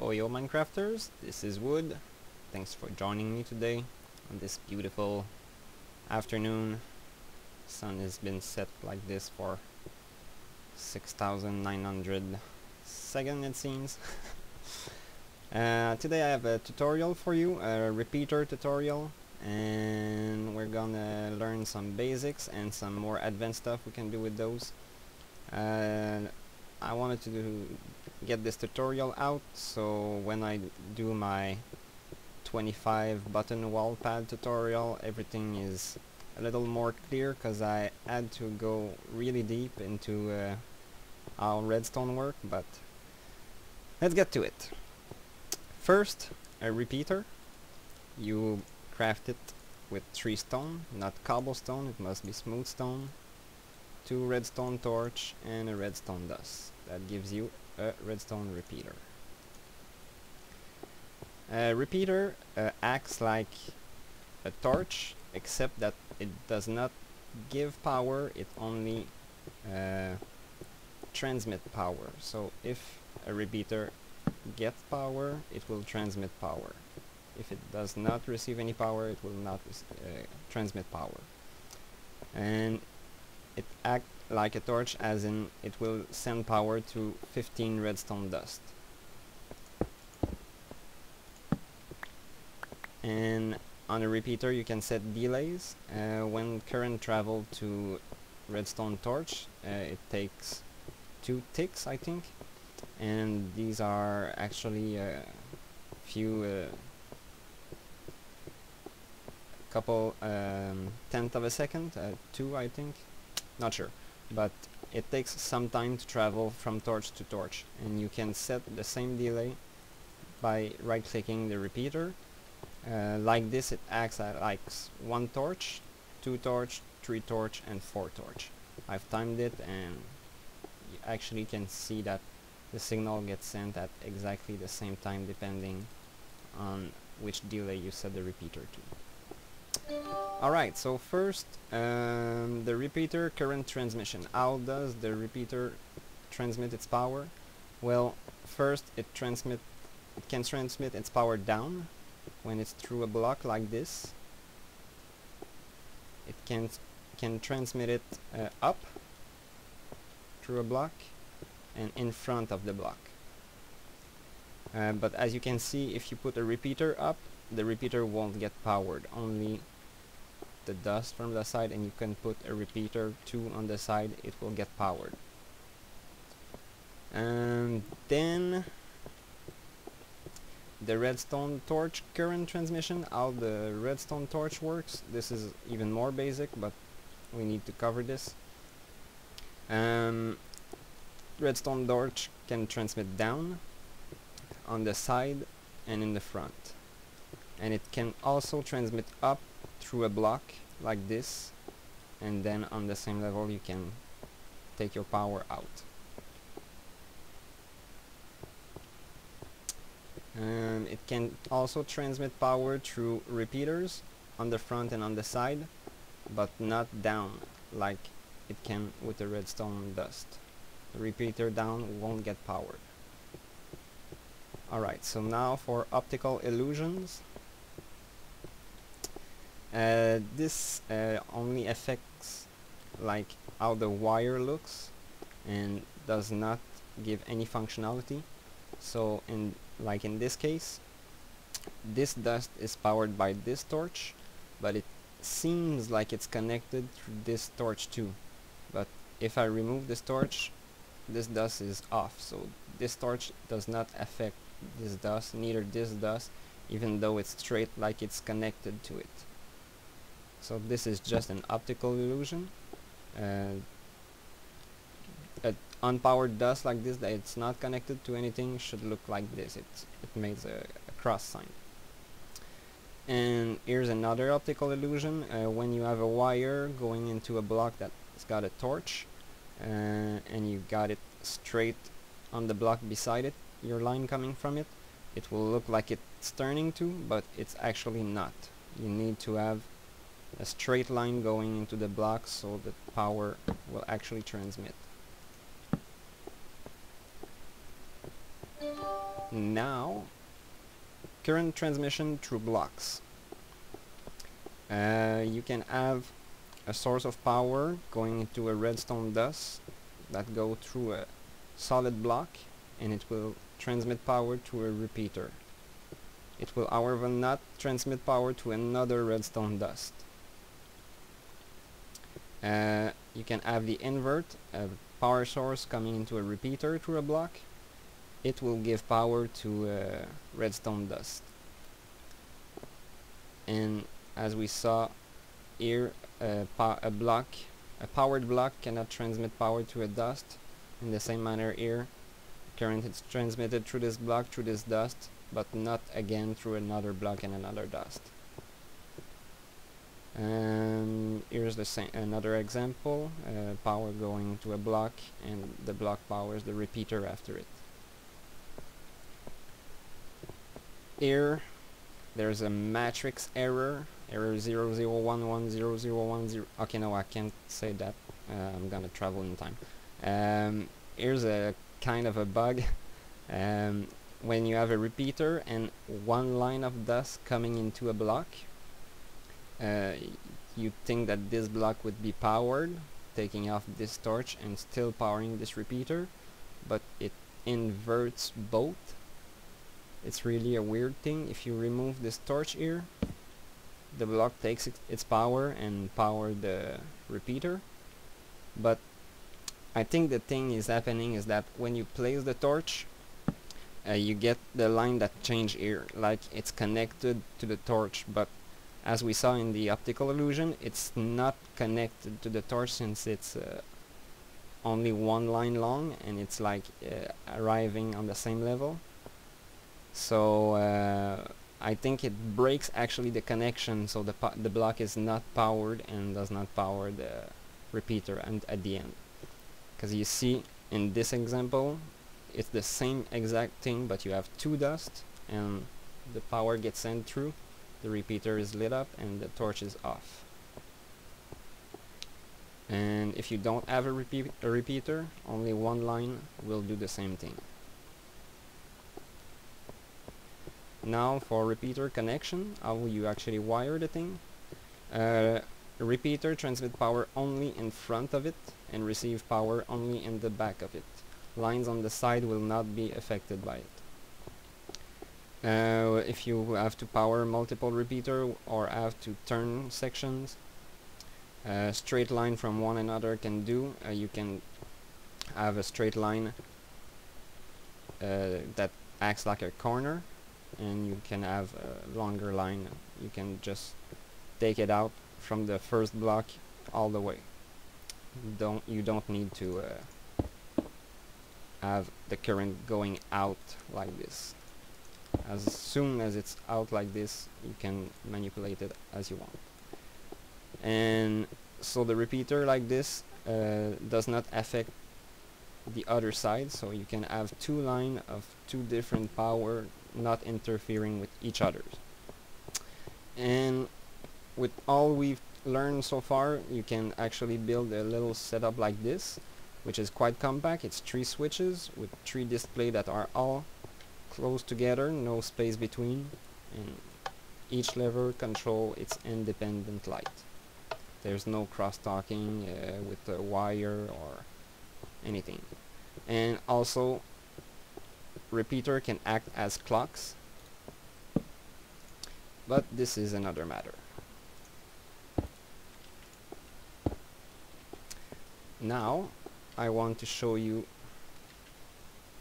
Oyo Minecrafters, this is Wood. Thanks for joining me today on this beautiful afternoon. Sun has been set like this for 6900 seconds it seems. uh, today I have a tutorial for you, a repeater tutorial and we're gonna learn some basics and some more advanced stuff we can do with those. Uh, I wanted to do, get this tutorial out so when I do my 25 button wall pad tutorial everything is a little more clear because I had to go really deep into uh, how redstone work but let's get to it. First a repeater you craft it with tree stone not cobblestone it must be smooth stone two redstone torch and a redstone dust that gives you a redstone repeater. A repeater uh, acts like a torch except that it does not give power it only uh, transmit power. So if a repeater gets power it will transmit power. If it does not receive any power it will not uh, transmit power. And it acts like a torch as in it will send power to 15 redstone dust. And on a repeater you can set delays. Uh, when current travel to redstone torch uh, it takes two ticks I think. And these are actually a few uh, couple um, tenth of a second uh, two I think not sure but it takes some time to travel from torch to torch and you can set the same delay by right clicking the repeater uh, like this it acts like one torch, two torch, three torch and four torch. I've timed it and you actually can see that the signal gets sent at exactly the same time depending on which delay you set the repeater to. Alright, so first um, the repeater current transmission. How does the repeater transmit its power? Well, first it transmit it can transmit its power down when it's through a block like this it can can transmit it uh, up through a block and in front of the block uh, but as you can see if you put a repeater up the repeater won't get powered only the dust from the side and you can put a repeater 2 on the side it will get powered and then the redstone torch current transmission, how the redstone torch works. This is even more basic, but we need to cover this. Um, redstone torch can transmit down, on the side, and in the front. And it can also transmit up through a block, like this, and then on the same level you can take your power out. It can also transmit power through repeaters on the front and on the side, but not down like it can with the redstone dust. The repeater down won't get powered. Alright, so now for optical illusions. Uh, this uh, only affects like how the wire looks and does not give any functionality. So in like in this case this dust is powered by this torch but it seems like it's connected to this torch too. But if I remove this torch this dust is off. So this torch does not affect this dust neither this dust even though it's straight like it's connected to it so this is just an optical illusion. Uh, unpowered dust like this that it's not connected to anything should look like this. It, it makes a, a cross sign. And here's another optical illusion uh, when you have a wire going into a block that's got a torch uh, and you got it straight on the block beside it your line coming from it it will look like it's turning to but it's actually not. You need to have a straight line going into the block so that power will actually transmit Now, current transmission through blocks. Uh, you can have a source of power going into a redstone dust that go through a solid block and it will transmit power to a repeater. It will however not transmit power to another redstone dust. Uh, you can have the invert, a power source coming into a repeater through a block. It will give power to uh, redstone dust. And as we saw here, uh, a block, a powered block cannot transmit power to a dust. In the same manner here, current is transmitted through this block, through this dust, but not again through another block and another dust. Um, here's the same another example, uh, power going to a block and the block powers the repeater after it. Here there's a matrix error, error 00110010. Okay, no, I can't say that. Uh, I'm gonna travel in time. Um, here's a kind of a bug. um, when you have a repeater and one line of dust coming into a block, uh, you think that this block would be powered, taking off this torch and still powering this repeater, but it inverts both. It's really a weird thing. If you remove this torch here, the block takes it, its power and power the repeater, but I think the thing is happening is that when you place the torch, uh, you get the line that change here, like it's connected to the torch, but as we saw in the optical illusion, it's not connected to the torch since it's uh, only one line long and it's like uh, arriving on the same level. So uh, I think it breaks actually the connection so the, the block is not powered and does not power the repeater and at the end because you see in this example it's the same exact thing but you have two dust and the power gets sent through the repeater is lit up and the torch is off and if you don't have a, repeat a repeater only one line will do the same thing now for repeater connection how will you actually wire the thing uh, repeater transmit power only in front of it and receive power only in the back of it. Lines on the side will not be affected by it. Uh, if you have to power multiple repeater or have to turn sections, a straight line from one another can do. Uh, you can have a straight line uh, that acts like a corner and you can have a longer line. You can just take it out from the first block all the way. Don't you don't need to uh, have the current going out like this. As soon as it's out like this, you can manipulate it as you want. And so the repeater like this uh, does not affect the other side, so you can have two line of two different power not interfering with each other. And with all we've learned so far, you can actually build a little setup like this, which is quite compact. It's three switches with three display that are all close together, no space between, and each lever control its independent light. There's no cross-talking uh, with the wire or anything. And also, repeater can act as clocks, but this is another matter. now I want to show you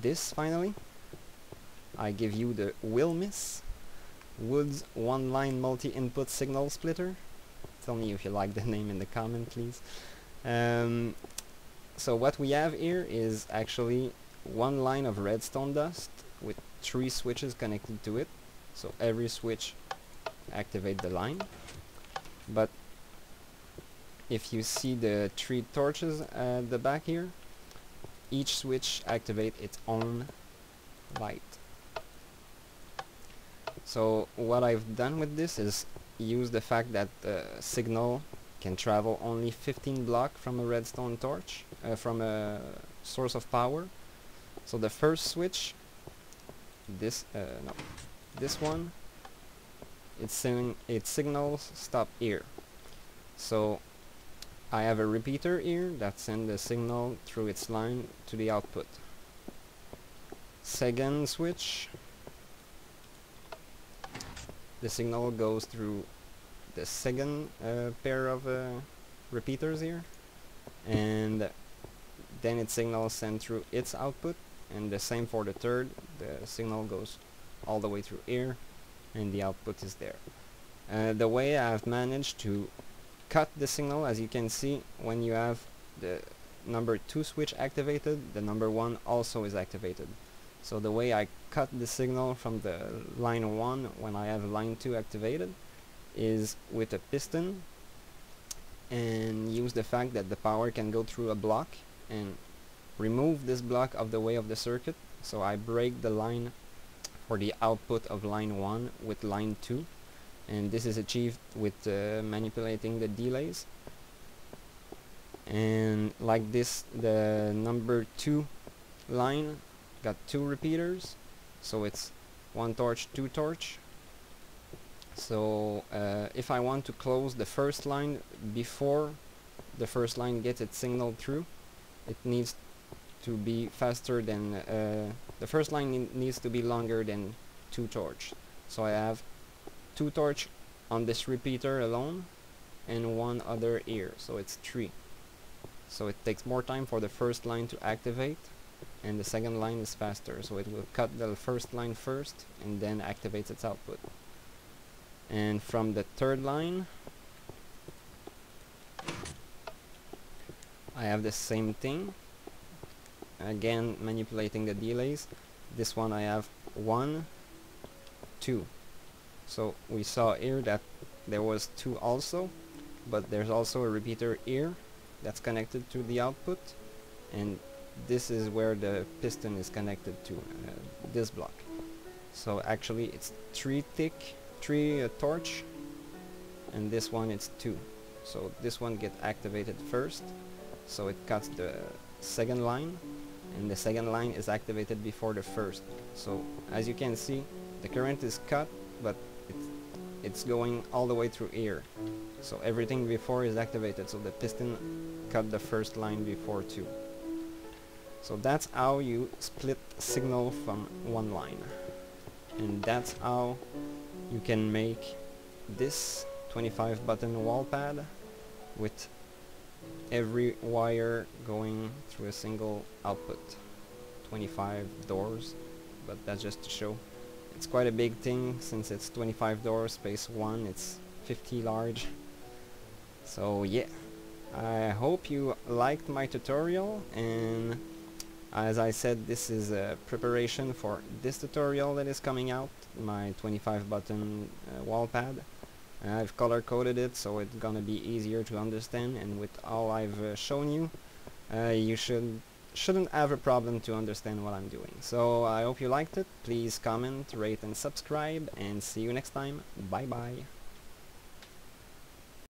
this finally I give you the Wilmiss Woods one-line multi-input signal splitter? Tell me if you like the name in the comment please. Um, so what we have here is actually one line of redstone dust with three switches connected to it. So every switch activate the line. But if you see the three torches at the back here, each switch activate its own light. So what I've done with this is use the fact that the signal can travel only 15 block from a redstone torch, uh, from a source of power. So the first switch this uh, no this one it, sing it signals stop here so I have a repeater here that sends the signal through its line to the output second switch the signal goes through the second uh, pair of uh, repeaters here and then its signal sent through its output and the same for the third the signal goes all the way through here and the output is there. Uh, the way I've managed to cut the signal as you can see when you have the number 2 switch activated the number 1 also is activated so the way I cut the signal from the line 1 when I have line 2 activated is with a piston and use the fact that the power can go through a block and remove this block of the way of the circuit. So I break the line for the output of line 1 with line 2 and this is achieved with uh, manipulating the delays. And like this the number 2 line got two repeaters so it's one torch two torch. So uh, if I want to close the first line before the first line gets its signal through it needs to be faster than uh, the first line needs to be longer than two torch. So I have two torch on this repeater alone and one other here so it's three. So it takes more time for the first line to activate and the second line is faster. So it will cut the first line first and then activates its output. And from the third line I have the same thing. Again manipulating the delays. This one I have one two. So we saw here that there was two also but there's also a repeater here that's connected to the output. And this is where the piston is connected to uh, this block. So actually it's three thick three uh, torch and this one it's two. So this one get activated first so it cuts the second line and the second line is activated before the first. So as you can see the current is cut but it's, it's going all the way through here. So everything before is activated so the piston cut the first line before two so that's how you split signal from one line. And that's how you can make this 25 button wall pad with every wire going through a single output. 25 doors but that's just to show. It's quite a big thing since it's 25 doors space 1 it's 50 large. So yeah I hope you liked my tutorial and as I said this is a preparation for this tutorial that is coming out my 25 button uh, wall pad. I've color coded it so it's gonna be easier to understand and with all I've uh, shown you uh, you should shouldn't have a problem to understand what I'm doing. So I hope you liked it. Please comment rate and subscribe and see you next time. Bye bye